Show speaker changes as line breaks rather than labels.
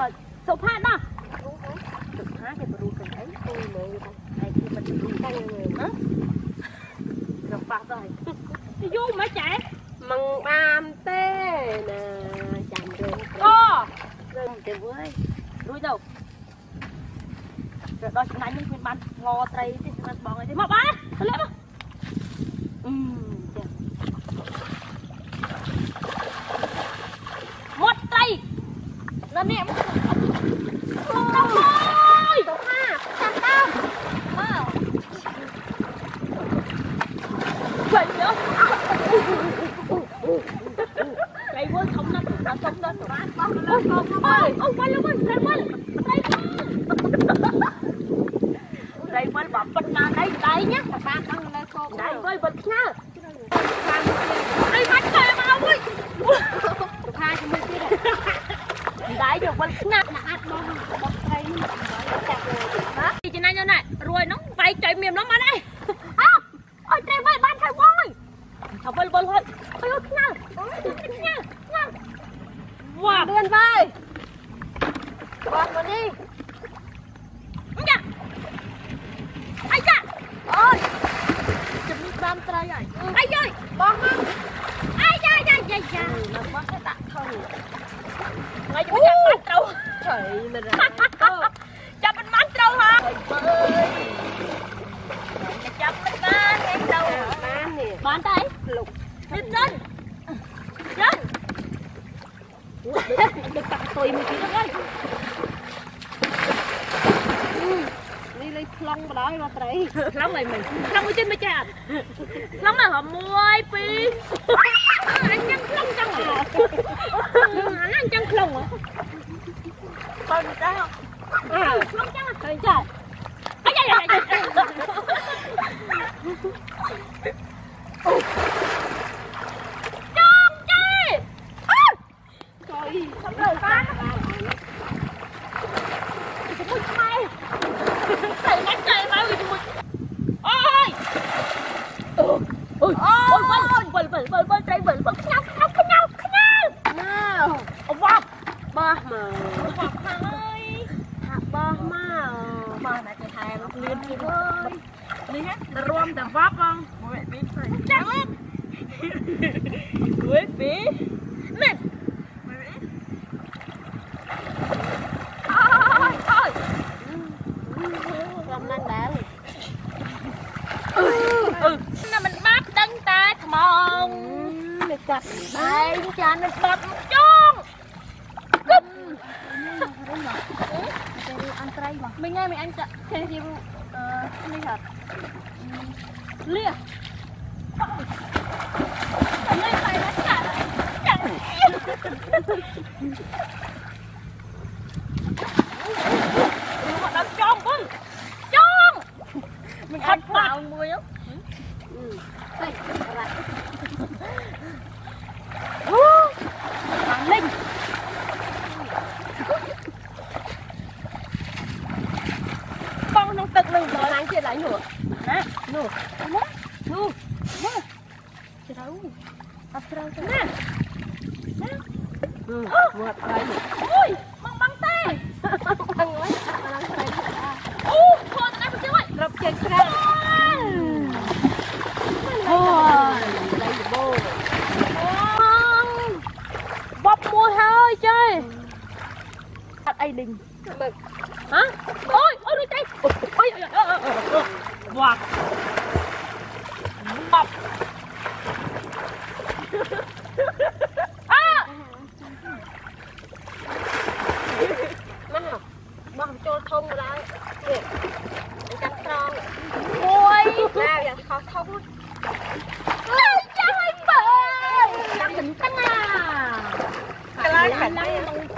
ហើយសុផាដោះសុផាគេបរូកអីអូមើលតែគេមិនរូកទេណាដល់ប៉ះទៅយូរមកចែមិនបានទេណាចាំរើអូរើទៅវើយរួចទៅទៅដល់ចំណាញ់នេះគ្មានបានងត្រីទេគ្មានបងអីទេមកបានទៅលេបមកអឺអូវល់វិញត្រីវល់ត្រីវល់ត្រីវល់បើប៉ិនមកដៃដៃណាតាបាក់ដល់លើគោដៃអើយវល់ខ្នើដៃបាច់ទៅមកវិញទៅខាជាមួយទៀតដៃយកវល់ខ្នើណាអាចមករបស់ត្រីនេះចាក់ណាទីចំណាញ់នោះណារួយនោះវាយចុយមៀមនោះមកដែរวัดเดือนไปวัดมันนีដឹកតាក់ទុយមួយទៀតហើយនេះលេផ្លង់បណ្ដោយមកត្រីផ្លង់អីមិនផ្លង់មួយទៀតមិនចេះអត់ផ្លង់ដល់មួយពីរអញញ៉ាំផ្លង់ចឹងហ៎អាហ្នឹងចឹងផ្លង់ហ៎បើមិនដែរអើផ្លង់ចឹងឃើញចាអាយ៉ាយ៉ាយ៉ាមកទៅមកចៃមកវាមួយអើយអូយអូយវិលវិលវិលវិលត្រីវិលវិលខ្ញៅខ្ញៅខ្ញៅខ្ញៅណាអវ៉ាប់បោះមកបោះខាងអើយថាបោះមកបោះណាគេថែលឿនទៀតអើយនេះហ៎រួមតែវ៉ាប់បងមួយពីរទៅចាំអើយគួយពីមែនចាប់ហើយចាននឹងបត់មកចងគប់ទៅអន្តរ័យមកមិញហើយមិញអញចាក់គេជាអឺនេះហ่ะលៀអញមិនបាយណាស់ចាក់ចាក់នោះណានោះណានោះណាជ្រៅអត់ជ្រៅទេណាណាវត្តហើយអូយបងបងទេបងអើយអាឡើងត្រៃអូធ្វើតែមិនជឿត្រប់ជើងស្រាំអូយដៃដបបងបបមួយហើយចេះអត់អីលិញមើល nó thông Ôi trời ơi Là à Cái lá này